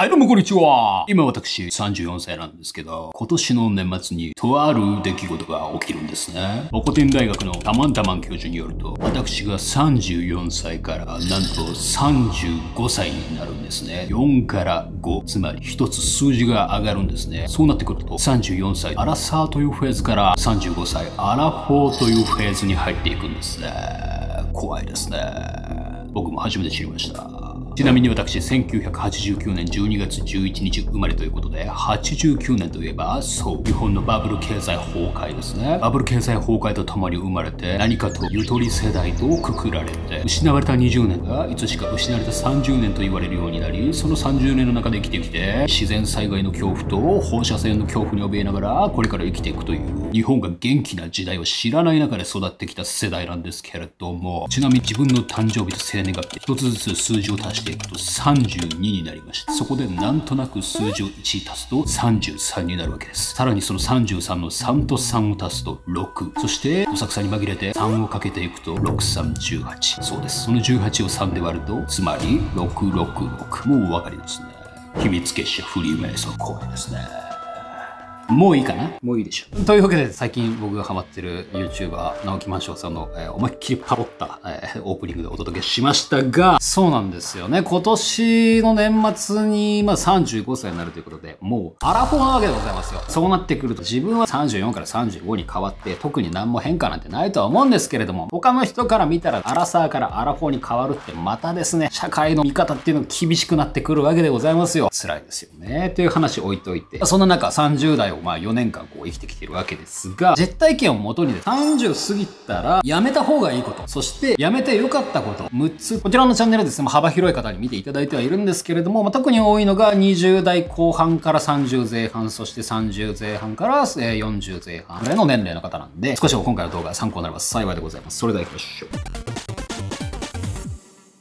はい、どうもこんにちは。今私34歳なんですけど、今年の年末にとある出来事が起きるんですね。オコテン大学のタマンタマン教授によると、私が34歳からなんと35歳になるんですね。4から5、つまり一つ数字が上がるんですね。そうなってくると、34歳アラサーというフェーズから35歳アラフォーというフェーズに入っていくんですね。怖いですね。僕も初めて知りました。ちなみに私、1989年12月11日生まれということで、89年といえば、そう、日本のバブル経済崩壊ですね。バブル経済崩壊とともに生まれて、何かとゆとり世代とくくられて、失われた20年がいつしか失われた30年と言われるようになり、その30年の中で生きてきて、自然災害の恐怖と放射線の恐怖に怯えながら、これから生きていくという、日本が元気な時代を知らない中で育ってきた世代なんですけれども、ちなみに自分の誕生日と生年月日、一つずつ数字を足してていくと32になりました。そこでなんとなく数字を1足すと33になるわけです。さらにその33の3と3を足すと6。そして、どさくさに紛れて3をかけていくと6318。そうです。その18を3で割ると、つまり666。もうお分かりですね。秘密結社フリーメイソン公演ですね。もういいかな？もういいでしょ。というわけで、最近僕がハマってる YouTuber、直木マンションさんの、えー、思いっきりパロった、えー、オープニングでお届けしましたが、そうなんですよね。今年の年末に、まあ、35歳になるということで、もう、アラフォーなわけでございますよ。そうなってくると、自分は34から35に変わって、特に何も変化なんてないとは思うんですけれども、他の人から見たら、アラサーからアラフォーに変わるって、またですね、社会の見方っていうのが厳しくなってくるわけでございますよ。辛いですよね。っていう話置いといて、そんな中、30代をまあ4年間こう生きてきてるわけですが、実体験をもとに30過ぎたらやめた方がいいこと、そしてやめて良かったこと、6つ。こちらのチャンネルですね、幅広い方に見ていただいてはいるんですけれども、まあ、特に多いのが20代後半から30前半、そして30前半から40前半ぐらいの年齢の方なんで、少し今回の動画参考になります。幸いでございます。それでは行きましょう。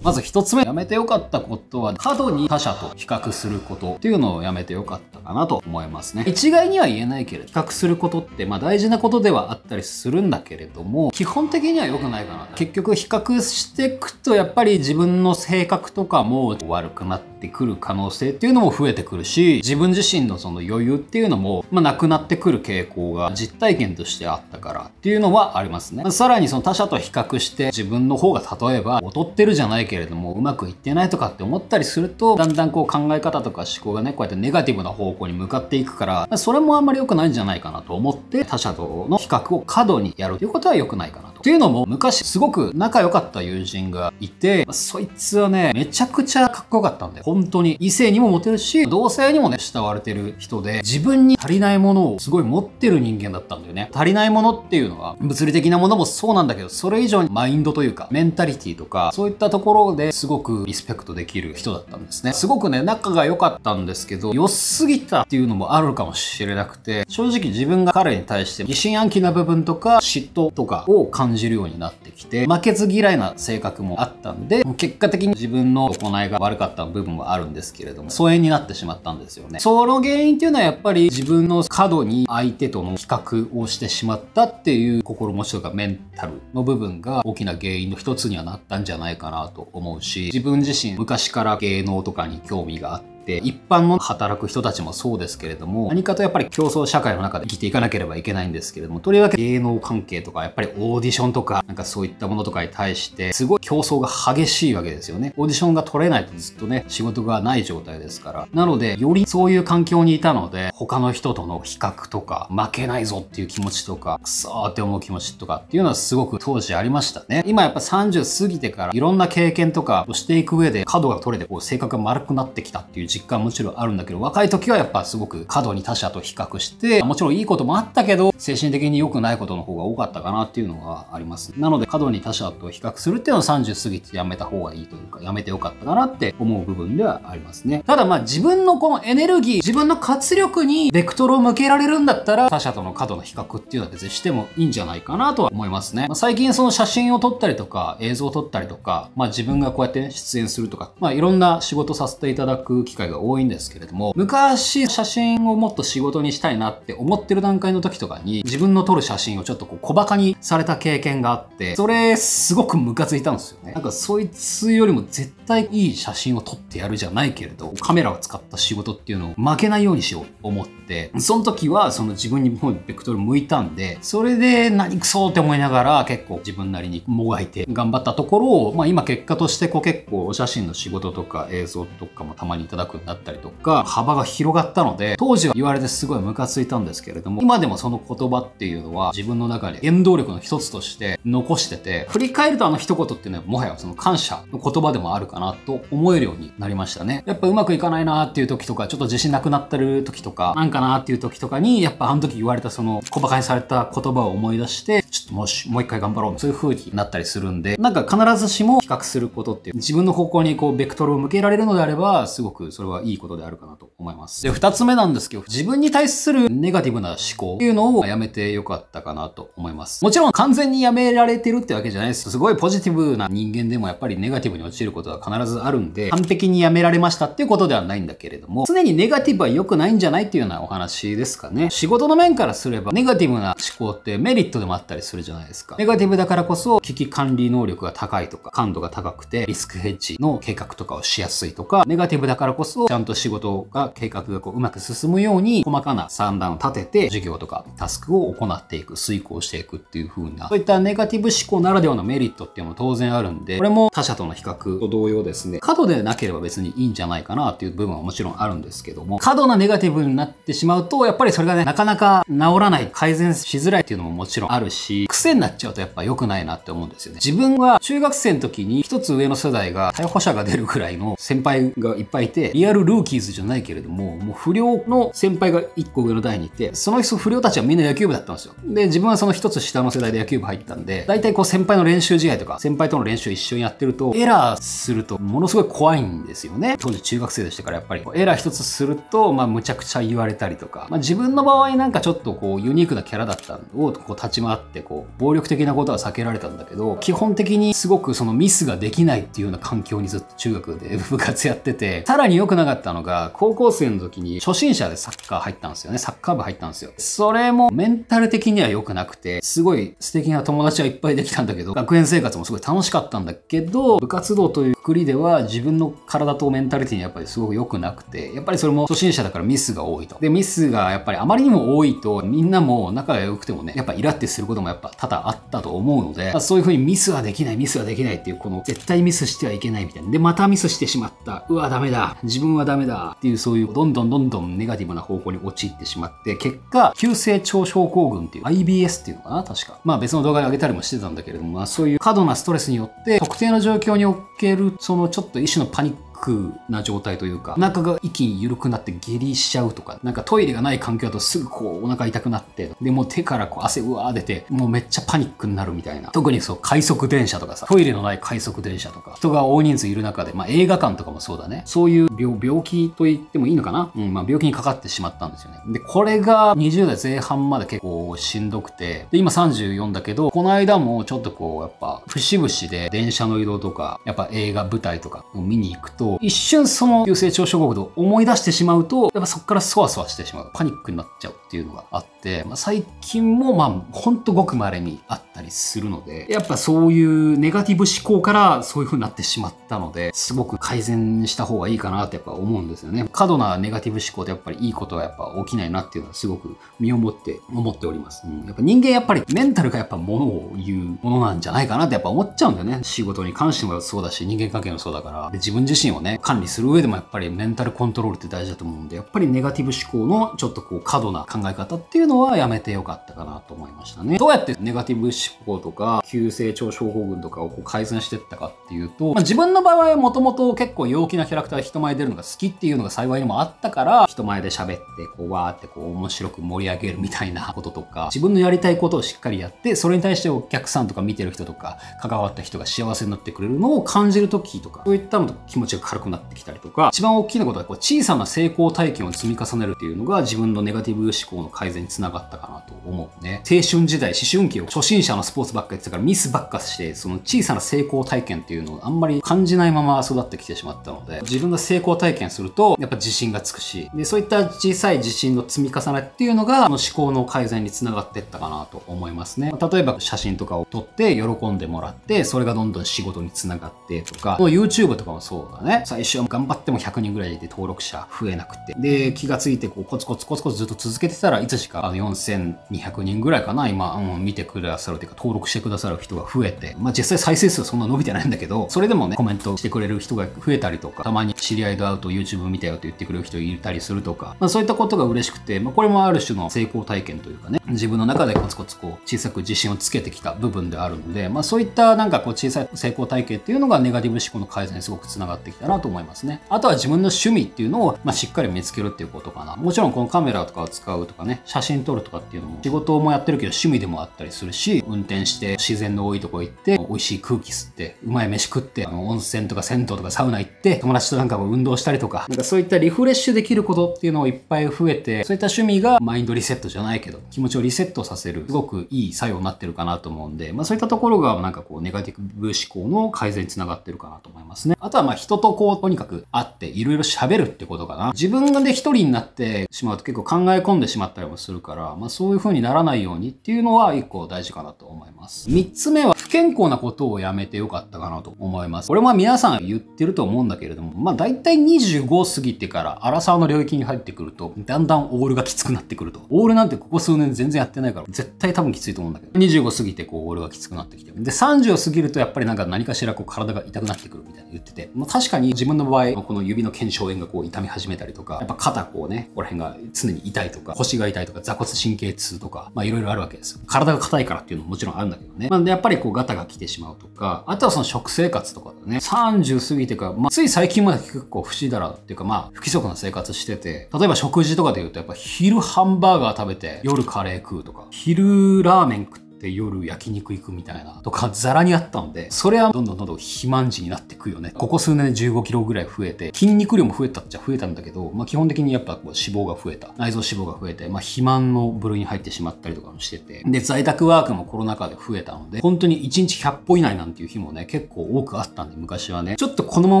まず一つ目、やめてよかったことは、過度に他者と比較することっていうのをやめてよかったかなと思いますね。一概には言えないけれど、比較することってまあ大事なことではあったりするんだけれども、基本的には良くないかな。結局比較していくと、やっぱり自分の性格とかも悪くなってくる可能性っていうのも増えてくるし、自分自身のその余裕っていうのも、まあ、なくなってくる傾向が実体験としてあったからっていうのはありますね。さらにその他者と比較して自分の方が例えば劣ってるじゃないけれどもうまくいってないとかって思ったりするとだんだんこう考え方とか思考がねこうやってネガティブな方向に向かっていくからそれもあんまり良くないんじゃないかなと思って他者との比較を過度にやるということは良くないかな。っていうのも昔すごく仲良かった友人がいてそいつはねめちゃくちゃかっこよかったんだよ。本当に異性にもモテるし同性にもね慕われてる人で自分に足りないものをすごい持ってる人間だったんだよね。足りないものっていうのは物理的なものもそうなんだけどそれ以上にマインドというかメンタリティとかそういったところですごくリスペクトできる人だったんですね。すごくね、仲が良かったんですけど、良すぎたっていうのもあるかもしれなくて、正直自分が彼に対して疑心暗鬼な部分とか嫉妬とかを感じるようになってきて、負けず嫌いな性格もあったんで、結果的に自分の行いが悪かった部分もあるんですけれども、疎遠になってしまったんですよね。その原因っていうのはやっぱり自分の過度に相手との比較をしてしまったっていう心持ちとかメンタルの部分が大きな原因の一つにはなったんじゃないかなと思うし、自分自身昔から芸能とかに興味があ、って一般の働く人たちもそうですけれども何かとやっぱり競争社会の中で生きていかなければいけないんですけれどもとりわけ芸能関係とかやっぱりオーディションとかなんかそういったものとかに対してすごい競争が激しいわけですよね。オーディションが取れないとずっとね仕事がない状態ですから。なのでよりそういう環境にいたので他の人との比較とか負けないぞっていう気持ちとかくそーって思う気持ちとかっていうのはすごく当時ありましたね。今やっぱ30過ぎてからいろんな経験とかをしていく上で角が取れてこう性格が丸くなってきたっていう実感もちろんあるんだけど、若い時はやっぱすごく過度に他者と比較して、もちろんいいこともあったけど、精神的に良くないことの方が多かったかなっていうのがあります。なので、過度に他者と比較するっていうのは30過ぎてやめた方がいいというか、やめてよかったかなって思う部分ではありますね。ただまあ自分のこのエネルギー、自分の活力にベクトルを向けられるんだったら、他者との過度の比較っていうのは別にしてもいいんじゃないかなとは思いますね。まあ、最近その写真を撮ったりとか、映像を撮ったりとか、まあ自分がこうやってね出演するとか、まあいろんな仕事させていただく機会会が多いんですけれども、昔写真をもっと仕事にしたいなって思ってる段階の時とかに、自分の撮る写真をちょっとこう小馬鹿にされた経験があって、それすごくムカついたんですよね。なんかそいつよりも絶対いい写真を撮ってやるじゃないけれど、カメラを使った仕事っていうのを負けないようにしようと思って、その時はその自分にもうベクトル向いたんで、それで何くそって思いながら結構自分なりにもがいて頑張ったところを、まあ今結果としてこう結構お写真の仕事とか映像とかもたまにいただくようになったりとか、幅が広がったので、当時は言われてすごいムカついたんですけれども、今でもその言葉っていうのは自分の中で原動力の一つとして残してて、振り返るとあの一言っていうのはもはやその感謝の言葉でもあるかなと思えるようになりましたね。やっぱうまくいかないなーっていう時とか、ちょっと自信なくなってる時とか、なんかなーっていう時とかに、やっぱあの時言われたその小馬鹿にされた言葉を思い出して、ちょっともし、もう一回頑張ろう。そういう風になったりするんで、なんか必ずしも比較することっていう、自分の方向にこう、ベクトルを向けられるのであれば、すごくそれそれはいいことであるかなと思います。で、二つ目なんですけど、自分に対するネガティブな思考っていうのをやめてよかったかなと思います。もちろん完全にやめられてるってわけじゃないです。すごいポジティブな人間でもやっぱりネガティブに陥ることは必ずあるんで、完璧にやめられましたっていうことではないんだけれども、常にネガティブは良くないんじゃないっていうようなお話ですかね。仕事の面からすれば、ネガティブな思考ってメリットでもあったりするじゃないですか。ネガティブだからこそ、危機管理能力が高いとか、感度が高くて、リスクヘッジの計画とかをしやすいとか、ネガティブだからこそ、ちゃんと仕事が、計画がこううまく進むように、細かな算段を立てて、授業とかタスクを行っていく、遂行していくっていう風な、そういったネガティブ思考ならではのメリットっていうのも当然あるんで、これも他者との比較と同様ですね、過度でなければ別にいいんじゃないかなっていう部分はもちろんあるんですけども、過度なネガティブになってしまうと、やっぱりそれがね、なかなか治らない、改善しづらいっていうのももちろんあるし、癖になっちゃうとやっぱ良くないなって思うんですよね。自分は中学生の時に一つ上の世代が逮捕者が出るくらいの先輩がいっぱいいて、リアルルーキーズじゃないけれども、もう不良の先輩が一個上の代にいて、その人不良たちはみんな野球部だったんですよ。で、自分はその一つ下の世代で野球部入ったんで、大体こう先輩の練習試合とか、先輩との練習一緒にやってると、エラーするとものすごい怖いんですよね。当時中学生でしたからやっぱり、エラー一つすると、まあむちゃくちゃ言われたりとか、まあ自分の場合なんかちょっとこうユニークなキャラだったのをこう立ち回ってこう、暴力的なことは避けられたんだけど、基本的にすごくそのミスができないっていうような環境にずっと中学で部活やってて、さらに良くなかったのが、高校生の時に初心者でサッカー入ったんですよね。サッカー部入ったんですよ。それもメンタル的には良くなくて、すごい素敵な友達はいっぱいできたんだけど、学園生活もすごい楽しかったんだけど、部活動というくくりでは自分の体とメンタリティにやっぱりすごく良くなくて、やっぱりそれも初心者だからミスが多いと。で、ミスがやっぱりあまりにも多いと、みんなも仲が良くてもね、やっぱイラってすることもやっぱ多々あったと思うので、そういう風にミスはできない、ミスはできないっていう、この絶対ミスしてはいけないみたいな。で、またミスしてしまった。うわ、ダメだ。自分はダメだ。っていうそういうどんどんどんどんネガティブな方向に陥ってしまって、結果、急性腸症候群っていう IBS っていうのかな確か。まあ別の動画で上げたりもしてたんだけれども、まあそういう過度なストレスによって特定の状況におけるそのちょっと一種のパニッククな状態というか、お腹が一気に緩くなって下痢しちゃうとか、なんかトイレがない環境だとすぐこうお腹痛くなって、で、もう手からこう汗うわー出て、もうめっちゃパニックになるみたいな。特にそう、快速電車とかさ、トイレのない快速電車とか、人が大人数いる中で、まあ映画館とかもそうだね。そういう病病気と言ってもいいのかな？うん、まあ病気にかかってしまったんですよね。で、これが20代前半まで結構しんどくて、で、今34だけど、この間もちょっとこう、やっぱ、節々で電車の移動とか、やっぱ映画、舞台とかを見に行くと、一瞬その急性腸症候群を思い出してしまうと、やっぱそこからそわそわしてしまう。パニックになっちゃうっていうのがあって、まあ、最近もまあ、ほんとごく稀にあったりするので、やっぱそういうネガティブ思考からそういう風になってしまったので、すごく改善した方がいいかなってやっぱ思うんですよね。過度なネガティブ思考でやっぱりいいことがやっぱ起きないなっていうのはすごく身をもって思っております。うん、やっぱ人間やっぱりメンタルがやっぱものを言うものなんじゃないかなってやっぱ思っちゃうんだよね。仕事に関してもそうだし、人間関係もそうだから。で自分自身をね、管理する上でもやっぱりメンタルコントロールって大事だと思うんで、やっぱりネガティブ思考のちょっとこう過度な考え方っていうのはやめてよかったかなと思いましたね。どうやってネガティブ思考とか、急性腸症候群とかをこう改善してったかっていうと、まあ、自分の場合はもともと結構陽気なキャラクター人前出るのが好きっていうのが幸いにもあったから、人前で喋って、こうわーってこう面白く盛り上げるみたいな こととか、自分のやりたいことをしっかりやって、それに対してお客さんとか見てる人とか、関わった人が幸せになってくれるのを感じる時とか、そういったのと気持ちが軽くなってきたりとか、一番大きなことはこう小さな成功体験を積み重ねるっていうのが自分のネガティブ思考の改善につながったかなと思うね。青春時代、思春期を初心者のスポーツばっかやってたからミスばっかして、その小さな成功体験っていうのをあんまり感じないまま育ってきてしまったので、自分が成功体験すると、やっぱ自信がつくし、で、そういった小さい自信の積み重ねっていうのが、の思考の改善につながってったかなと思いますね。例えば写真とかを撮って喜んでもらって、それがどんどん仕事につながってとか、YouTube とかもそうだね。最初は頑張っても100人ぐらいで登録者増えなくて。で、気がついてこうコツコツコツコツずっと続けてたらいつしかあの4200人ぐらいかな、今、うん、見てくださるというか登録してくださる人が増えて、まあ実際再生数はそんな伸びてないんだけど、それでもね、コメントしてくれる人が増えたりとか、たまに知り合いと会うと YouTube 見たよと言ってくれる人いたりするとか、まあそういったことが嬉しくて、まあこれもある種の成功体験というかね、自分の中でコツコツこう小さく自信をつけてきた部分であるので、まあそういったなんかこう小さい成功体験っていうのがネガティブ思考の改善にすごくつながってきたなと思いますね。あとは自分の趣味っていうのを、まあ、しっかり見つけるっていうことかな。もちろんこのカメラとかを使うとかね、写真撮るとかっていうのも仕事もやってるけど趣味でもあったりするし、運転して自然の多いとこ行って、美味しい空気吸って、うまい飯食って、あの温泉とか銭湯とかサウナ行って、友達となんかも運動したりとか、なんかそういったリフレッシュできることっていうのをいっぱい増えて、そういった趣味がマインドリセットじゃないけど、気持ちをリセットさせる、すごくいい作用になってるかなと思うんで、まあそういったところがなんかこうネガティブ思考の改善につながってるかなと思いますね。あとはまあ人とこうとにかく会っていろいろ喋るってことかな。自分で一人になってしまうと結構考え込んでしまったりもするから、まあそういう風にならないようにっていうのは一個大事かなと思います。三つ目は不健康なことをやめてよかったかなと思います。これも皆さん言ってると思うんだけれども、まあ大体25過ぎてから荒沢の領域に入ってくると、だんだんオールがきつくなってくると。オールなんてここ数年全然やってないから、絶対多分きついと思うんだけど、25過ぎてこうオールがきつくなってきて。で、30を過ぎるとやっぱりなんか何かしらこう体が痛くなってくるみたいな言ってて、まあ確かに自分の場合、この指の腱鞘炎がこう痛み始めたりとか、やっぱ肩こうね、ここら辺が常に痛いとか、腰が痛いとか、座骨神経痛とか、まあいろいろあるわけですよ。体が硬いからっていうのももちろんあるんだけどね。まあやっぱりこうガタが来てしまうとか、あとはその食生活とかだね。30過ぎてか、まあつい最近まで結構不思議だらっていうかまあ不規則な生活してて、例えば食事とかで言うとやっぱ昼ハンバーガー食べて夜カレー食うとか、昼ラーメン食ってって夜焼肉行くみたいなとかザラにあったので、それはどんどんどんどん肥満児になっていくよね。ここ数年で15キロぐらい増えて、筋肉量も増えたっちゃ増えたんだけど、まあ基本的にやっぱこう脂肪が増えた。内臓脂肪が増えて、まあ肥満の部類に入ってしまったりとかもしてて。で、在宅ワークもコロナ禍で増えたので、本当に1日100歩以内なんていう日もね、結構多くあったんで、昔はね、ちょっとこのま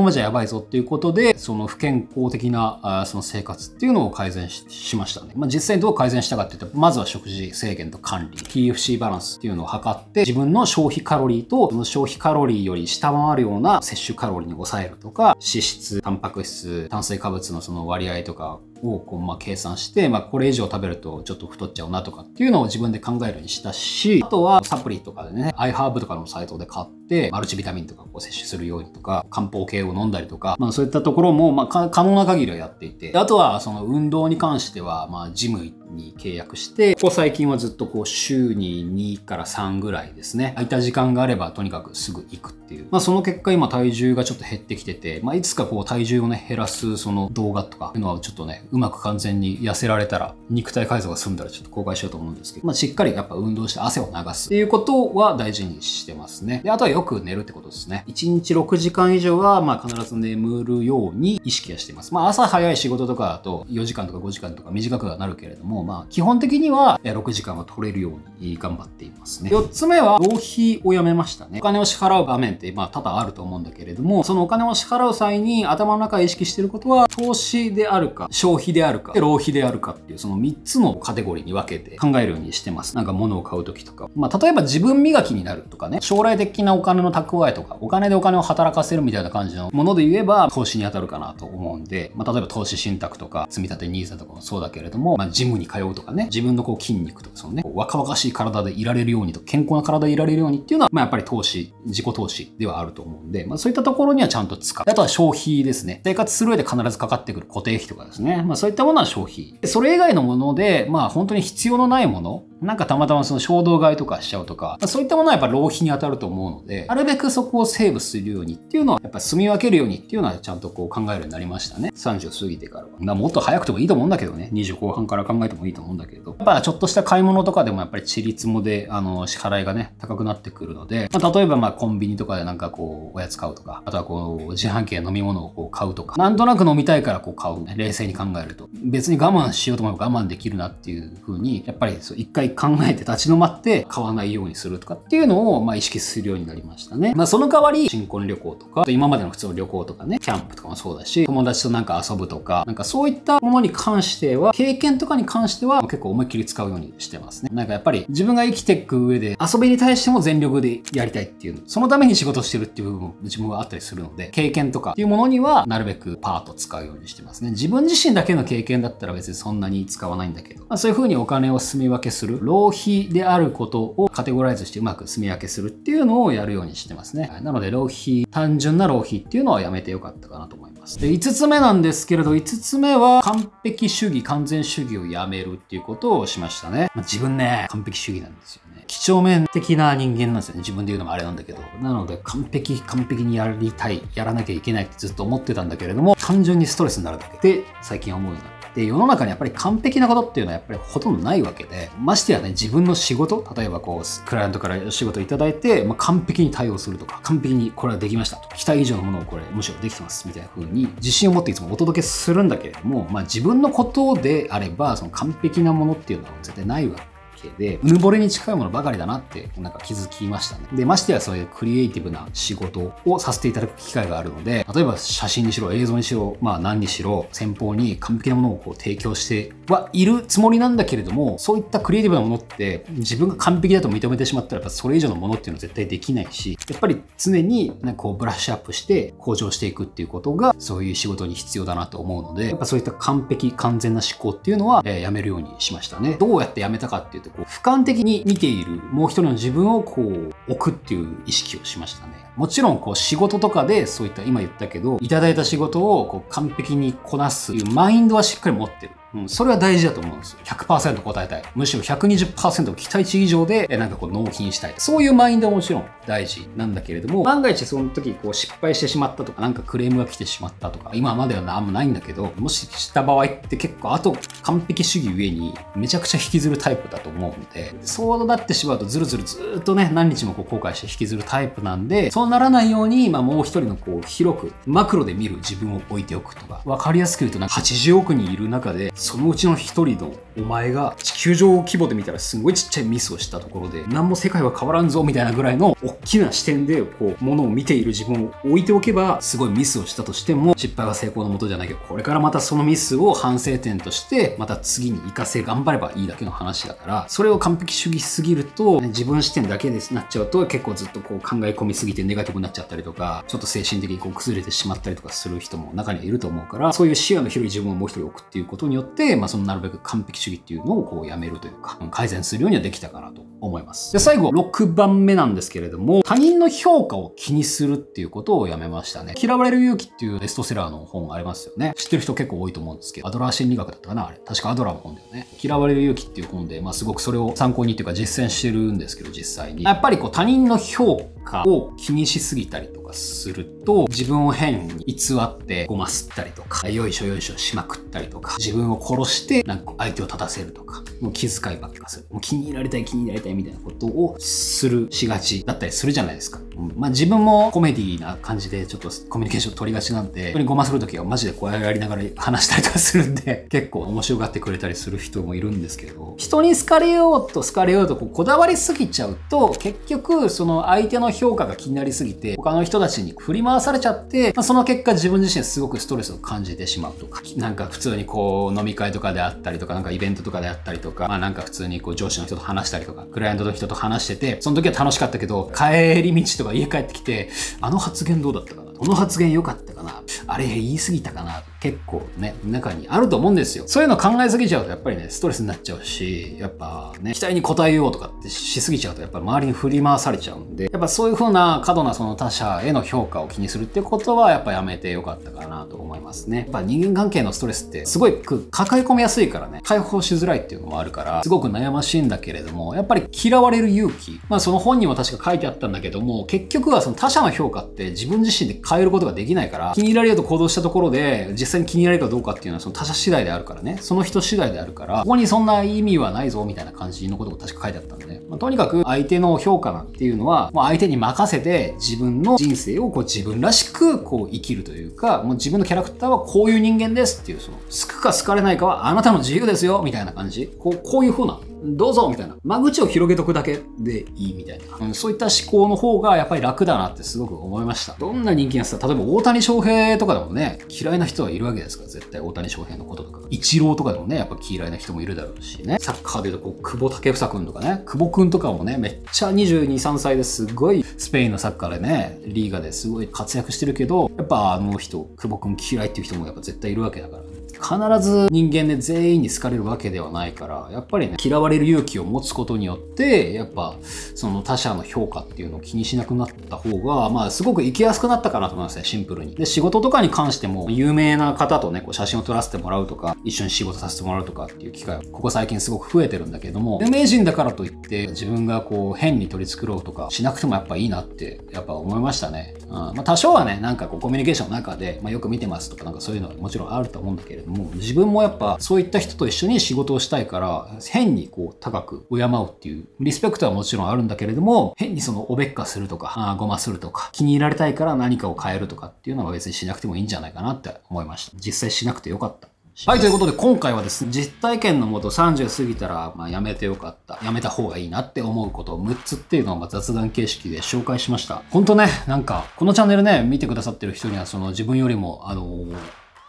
まじゃやばいぞっていうことで、その不健康的なあその生活っていうのを改善しましたね。まあ実際にどう改善したかって言ったら、まずは食事制限と管理、TFC バランスっていうのを測って、自分の消費カロリーとその消費カロリーより下回るような摂取カロリーに抑えるとか、脂質、タンパク質、炭水化物のその割合とかをこうま計算して、まあ、これ以上食べるとちょっと太っちゃうなとかっていうのを自分で考えるようにしたし、あとはサプリとかでね、iHerb とかのサイトで買って、マルチビタミンとかを摂取するようにとか、漢方系を飲んだりとか、まあそういったところもま可能な限りはやっていて、あとはその運動に関しては、まあジムに契約して、ここ最近はずっとこう週に2から3ぐらいですね。空いた時間があればとにかくすぐ行くっていう。まあその結果今体重がちょっと減ってきてて、まあいつかこう体重をね減らすその動画とかいうのはちょっとね、うまく完全に痩せられたら、肉体改造が済んだらちょっと公開しようと思うんですけど、まあしっかりやっぱ運動して汗を流すっていうことは大事にしてますね。で、あとはよく寝るってことですね。1日6時間以上はまあ必ず眠るように意識はしています。まあ朝早い仕事とかだと4時間とか5時間とか短くはなるけれども、まあ基本的には6時間は取れるように頑張っていますね。4つ目は浪費をやめましたね。お金を支払う場面ってまあ多々あると思うんだけれども、そのお金を支払う際に頭の中で意識してることは投資であるか、消費であるか、浪費であるかっていうその3つのカテゴリーに分けて考えるようにしてます。なんか物を買う時とか。まあ例えば自分磨きになるとかね、将来的なお金の蓄えとか、お金でお金を働かせるみたいな感じのもので言えば投資に当たるかなと思うんで、まあ例えば投資信託とか、積立 NISA とかもそうだけれども、まあジムに通うとかね、自分のこう筋肉とかそのね、若々しい体でいられるようにと、健康な体でいられるようにっていうのは、まあやっぱり投資、自己投資ではあると思うんで、まあそういったところにはちゃんと使う。あとは消費ですね。生活する上で必ずかかってくる固定費とかですね。まあそういったものは消費。それ以外のもので、まあ本当に必要のないもの、なんかたまたまその衝動買いとかしちゃうとか、そういったものはやっぱ浪費に当たると思うので、なるべくそこをセーブするようにっていうのは、やっぱ住み分けるようにっていうのはちゃんとこう考えるようになりましたね。30過ぎてからは。まあ、もっと早くてもいいと思うんだけどね。20後半から考えてもいいと思うんだけど。やっぱちょっとした買い物とかでもやっぱりちりつもで、あの、支払いがね、高くなってくるので、まあ、例えばまあコンビニとかでなんかこう、おやつ買うとか、あとはこう、自販機で飲み物をこう買うとか、なんとなく飲みたいからこう買うね。冷静に考えると。別に我慢しようと思えば我慢できるなっていう風に、やっぱりそう一回考えて立ち止まって買わないようにするとかっていうのを、まあ、意識するようになりましたね。まあ、その代わり、新婚旅行とか、今までの普通の旅行とかね、キャンプとかもそうだし、友達となんか遊ぶとか、なんかそういったものに関しては、経験とかに関しては結構思いっきり使うようにしてますね。なんかやっぱり自分が生きていく上で遊びに対しても全力でやりたいっていう、そのために仕事してるっていう部分も自分はあったりするので、経験とかっていうものにはなるべくパート使うようにしてますね。自分自身だけの経験だったら別にそんなに使わないんだけど、まあ、そういう風にお金を住み分けする、浪費であることをカテゴライズしてうまく住み分けするっていうのをやるようにしてますね。なので浪費、単純な浪費っていうのはやめてよかったかなと思います。で、5つ目なんですけれど、5つ目は完璧主義、完全主義をやめるっていうことをしましたね。まあ、自分ね、完璧主義なんですよね。几帳面的な人間なんですよね。自分で言うのもあれなんだけど。なので、完璧、完璧にやりたい、やらなきゃいけないってずっと思ってたんだけれども、単純にストレスになるだけで、最近思うようになった。で、世の中にやっぱり完璧なことっていうのはやっぱりほとんどないわけで、ましてやね、自分の仕事、例えばこう、クライアントから仕事いただいて、まあ、完璧に対応するとか、完璧にこれはできましたと。期待以上のものをこれ、むしろできてます、みたいな風に、自信を持っていつもお届けするんだけれども、まあ、自分のことであれば、その完璧なものっていうのは絶対ないわけけで、うぬぼれに近いものばかりだなってなんか気づきましたね。で、ましてやそういうクリエイティブな仕事をさせていただく機会があるので、例えば写真にしろ映像にしろ、まあ何にしろ先方に完璧なものをこう提供してはいるつもりなんだけれども、そういったクリエイティブなものって自分が完璧だと認めてしまったらそれ以上のものっていうのは絶対できないし、やっぱり常になんかこうブラッシュアップして向上していくっていうことがそういう仕事に必要だなと思うので、やっぱそういった完璧完全な思考っていうのは、え、やめるようにしましたね。どうやってやめたかっていうと、こう俯瞰的に見ているもう一人の自分をこう置くっていう意識をしましたね。もちろんこう仕事とかでそういった今言ったけど、いただいた仕事をこう完璧にこなすというマインドはしっかり持ってる。うん、それは大事だと思うんですよ。100%答えたい。むしろ120%期待値以上で、なんかこう納品したい。そういうマインドはもちろん大事なんだけれども、万が一その時こう失敗してしまったとか、なんかクレームが来てしまったとか、今までは何もないんだけど、もしした場合って結構、あと完璧主義上にめちゃくちゃ引きずるタイプだと思うんで、そうなってしまうとずるずるずっとね、何日もこう後悔して引きずるタイプなんで、そうならないように、まあもう一人のこう広く、マクロで見る自分を置いておくとか、わかりやすく言うとなんか80億人いる中で、そのうちの一人のお前が地球上規模で見たらすごいちっちゃいミスをしたところで何も世界は変わらんぞみたいなぐらいの大きな視点でこう物を見ている自分を置いておけばすごいミスをしたとしても失敗は成功のもとじゃないけどこれからまたそのミスを反省点としてまた次に活かせ頑張ればいいだけの話だからそれを完璧主義すぎると、自分視点だけでなっちゃうと結構ずっとこう考え込みすぎてネガティブになっちゃったりとかちょっと精神的にこう崩れてしまったりとかする人も中にはいると思うからそういう視野の広い自分をもう一人置くっていうことによって、まあ、そのなるべく完璧主義っていうのをこうやめるというか、改善するようにはできたかなと思います。で、最後、6番目なんですけれども、他人の評価を気にするっていうことをやめましたね。嫌われる勇気っていうベストセラーの本ありますよね。知ってる人結構多いと思うんですけど、アドラー心理学だったかなあれ。確かアドラーの本だよね。嫌われる勇気っていう本で、まあすごくそれを参考にっていうか実践してるんですけど、実際に。やっぱりこう他人の評価を気にしすぎたりとかすると、自分を変に偽ってごますったりとか、よいしょよいしょしまくったりとか、自分を殺してなんか相手を立たせるとか、もう気遣いばっかする。もう気に入られたい気に入られたいみたいなことをするしがちだったりするじゃないですか。まあ自分もコメディな感じでちょっとコミュニケーション取りがちなんで、本当にごまするときはマジでこうやりながら話したりとかするんで、結構面白がってくれたりする人もいるんですけど、人に好かれようと好かれようとこうこだわりすぎちゃうと、結局その相手の評価が気になりすぎて、他の人たちに振り回されちゃって、まあ、その結果自分自身すごくストレスを感じてしまうとか、なんか普通にこう飲み会とかであったりとか、なんかイベントとかであったりとか、まあなんか普通にこう上司の人と話したりとか、クライアントの人と話してて、その時は楽しかったけど、帰り道とか家帰ってきて、あの発言どうだったかな？この発言良かったかな？あれ言い過ぎたかな？結構ね、中にあると思うんですよ。そういうの考えすぎちゃうとやっぱりね、ストレスになっちゃうし、やっぱね、期待に応えようとかってしすぎちゃうとやっぱり周りに振り回されちゃうんで、やっぱそういう風な過度なその他者への評価を気にするってことはやっぱやめてよかったかなと思いますね。やっぱ人間関係のストレスってすごい抱え込みやすいからね、解放しづらいっていうのもあるから、すごく悩ましいんだけれども、やっぱり嫌われる勇気。まあその本にも確か書いてあったんだけども、結局はその他者の評価って自分自身で変えることができないから、気に入られようと行動したところで、実際に気に入られるかどうかっていうのはその他者次第であるからね。その人次第であるから、ここにそんな意味はないぞみたいな感じのことも確か書いてあったんで。まあ、とにかく相手の評価なんていうのは、もう相手に任せて自分の人生をこう自分らしくこう生きるというか、もう自分のキャラクターはこういう人間ですっていう、その、好くか好かれないかはあなたの自由ですよみたいな感じ。こう、こういう風などうぞみたいな。間口を広げとくだけでいいみたいな。うん、そういった思考の方がやっぱり楽だなってすごく思いました。どんな人気がさ、例えば大谷翔平とかでもね、嫌いな人はいるわけですから、絶対大谷翔平のこととか。イチローとかでもね、やっぱ嫌いな人もいるだろうしね。サッカーで言うとこう、久保建英君とかね、久保君とかもね、めっちゃ22、3歳ですごいスペインのサッカーでね、リーガですごい活躍してるけど、やっぱあの人、久保君嫌いっていう人もやっぱ絶対いるわけだから。必ず人間で全員に好かれるわけではないから、やっぱりね、嫌われる勇気を持つことによって、やっぱ、その他者の評価っていうのを気にしなくなった方が、まあ、すごく生きやすくなったかなと思いますね、シンプルに。で、仕事とかに関しても、有名な方とね、こう写真を撮らせてもらうとか、一緒に仕事させてもらうとかっていう機会は、ここ最近すごく増えてるんだけども、有名人だからといって、自分がこう、変に取り繕うとか、しなくてもやっぱいいなって、やっぱ思いましたね。うん、まあ、多少はね、なんかこう、コミュニケーションの中で、まあ、よく見てますとか、なんかそういうのはもちろんあると思うんだけれども、自分もやっぱそういった人と一緒に仕事をしたいから、変にこう高く敬うっていう、リスペクトはもちろんあるんだけれども、変にそのおべっかするとか、あごまするとか、気に入られたいから何かを変えるとかっていうのは別にしなくてもいいんじゃないかなって思いました。実際しなくてよかった。はい、ということで今回はですね、実体験のもと30過ぎたら、まあ、やめてよかった、やめた方がいいなって思うことを6つっていうのをま雑談形式で紹介しました。ほんとね、なんか、このチャンネルね、見てくださってる人には、その自分よりも、あのー、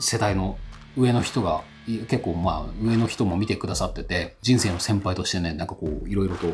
世代の上の人が結構まあ上の人も見てくださってて、人生の先輩としてね、なんかこういろいろと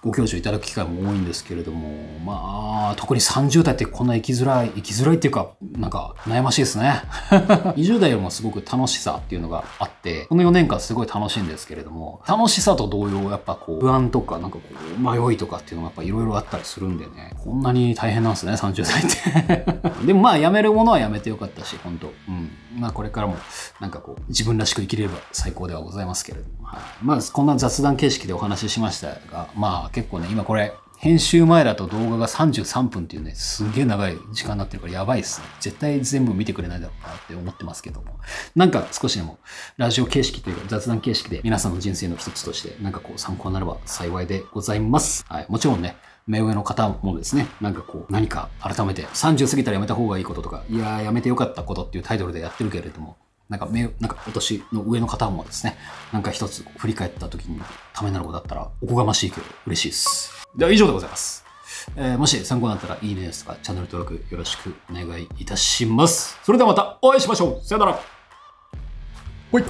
ご教授いただく機会も多いんですけれども、まあ特に30代ってこんな生きづらい、生きづらいっていうか、なんか悩ましいですね。20代よりもすごく楽しさっていうのがあって、この4年間すごい楽しいんですけれども、楽しさと同様やっぱこう不安とかなんかこう迷いとかっていうのがやっぱいろいろあったりするんでね、こんなに大変なんですね、30代って。でもまあやめるものはやめてよかったし、本当うん。まあこれからもなんかこう自分らしく生きれれば最高ではございますけれども、はい、まあこんな雑談形式でお話ししましたが、まあ結構ね、今これ編集前だと動画が33分っていうね、すげえ長い時間になってるからやばいっすね。絶対全部見てくれないだろうなって思ってますけども。なんか少しでもラジオ形式というか雑談形式で皆さんの人生の一つとしてなんかこう参考になれば幸いでございます。はい。もちろんね、目上の方もですね、なんかこう、何か改めて30過ぎたらやめた方がいいこととか、いやーやめてよかったことっていうタイトルでやってるけれども、なんか目、なんかお年の上の方もですね、なんか一つ振り返った時にためになることだったらおこがましいけど嬉しいです。では以上でございます。えー、もし参考になったらいいねですとかチャンネル登録よろしくお願いいたします。それではまたお会いしましょう。さよなら。ほい。